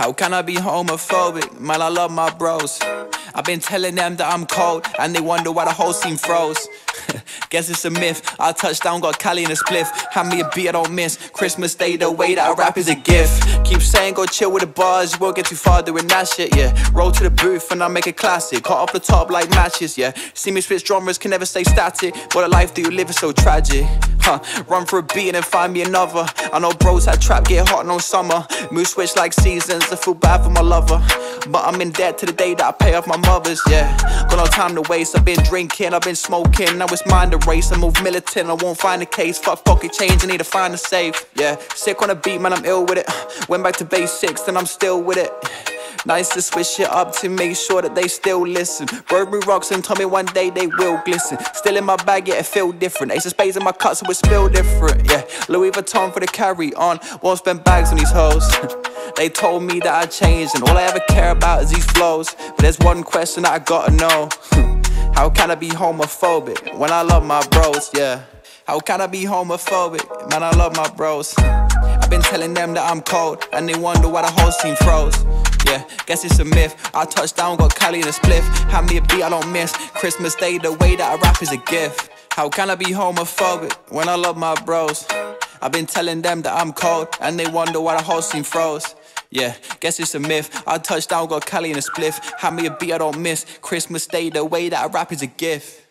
How can I be homophobic? Man, I love my bros. I've been telling them that I'm cold, and they wonder why the whole scene froze. Guess it's a myth. I touchdown, got Cali in a spliff. Hand me a beat I don't miss. Christmas Day, the way that I rap is a gift. Keep saying go chill with the bars, you won't get too far doing that shit, yeah. Roll to the booth and I make a classic. Cut off the top like matches, yeah. See me switch genres, can never stay static. What a life that you live is so tragic. Huh, run for a beat and find me another. I know bros had trap get hot no summer. Mood switch like seasons, I feel bad for my lover. But I'm in debt to the day that I pay off my mother's, yeah. Got no time to waste, I've been drinking, I've been smoking. Now it's mind the race, I move militant, I won't find a case. Fuck pocket change, I need to find a safe, yeah. Sick on a beat, man, I'm ill with it. Went back to basics, and I'm still with it. Nice to switch it up to make sure that they still listen. Burberry rocks and told me one day they will glisten. Still in my bag, yeah, it feel different. Ace of spades in my cut, so it spill different. Yeah, Louis Vuitton for the carry on. Won't spend bags on these hoes. they told me that I changed, and all I ever care about is these flows. But there's one question that I gotta know. How can I be homophobic when I love my bros? Yeah. How can I be homophobic? Man, I love my bros. I've been telling them that I'm cold, and they wonder why the whole scene froze. Yeah, guess it's a myth. I touched down, got Cali in a spliff. Hand me a beat I don't miss. Christmas Day, the way that I rap is a gift. How can I be homophobic when I love my bros? I've been telling them that I'm cold, and they wonder why the whole scene froze. Yeah, guess it's a myth. I touched down, got Cali in a spliff. Hand me a beat I don't miss. Christmas Day, the way that I rap is a gift.